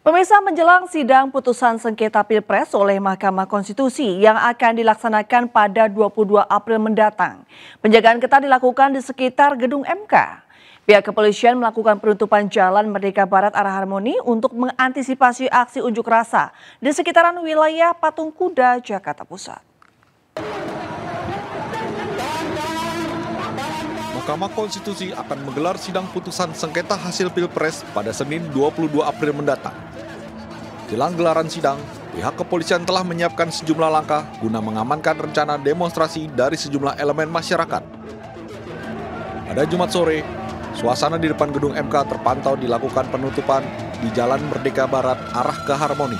Pemirsa menjelang sidang putusan sengketa Pilpres oleh Mahkamah Konstitusi yang akan dilaksanakan pada 22 April mendatang. Penjagaan ketat dilakukan di sekitar gedung MK. Pihak kepolisian melakukan penutupan jalan Merdeka Barat arah Harmoni untuk mengantisipasi aksi unjuk rasa di sekitaran wilayah Patung Kuda, Jakarta Pusat. Mahkamah Konstitusi akan menggelar sidang putusan sengketa hasil Pilpres pada Senin 22 April mendatang. Jelang gelaran sidang, pihak kepolisian telah menyiapkan sejumlah langkah guna mengamankan rencana demonstrasi dari sejumlah elemen masyarakat. Pada Jumat sore, suasana di depan gedung MK terpantau dilakukan penutupan di Jalan Merdeka Barat arah ke Harmoni.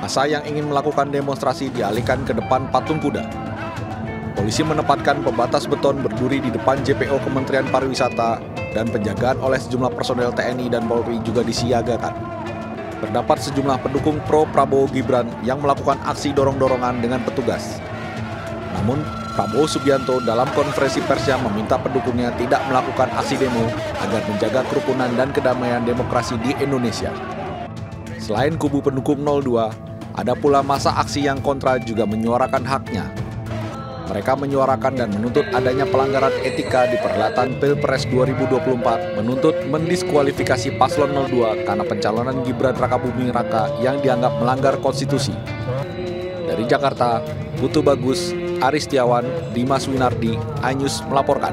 Masa yang ingin melakukan demonstrasi dialihkan ke depan patung kuda. Polisi menempatkan pembatas beton berduri di depan JPO Kementerian Pariwisata dan penjagaan oleh sejumlah personel TNI dan Polri juga disiagakan terdapat sejumlah pendukung pro Prabowo Gibran yang melakukan aksi dorong-dorongan dengan petugas. Namun, Prabowo Subianto dalam konferensi persnya meminta pendukungnya tidak melakukan aksi demo agar menjaga kerukunan dan kedamaian demokrasi di Indonesia. Selain kubu pendukung 02, ada pula masa aksi yang kontra juga menyuarakan haknya mereka menyuarakan dan menuntut adanya pelanggaran etika di perhelatan Pilpres 2024, menuntut mendiskualifikasi paslon 02 karena pencalonan Gibran Rakabuming Raka yang dianggap melanggar konstitusi. Dari Jakarta, Putu Bagus, Aristiawan, Dimas Winardi, Anyus melaporkan.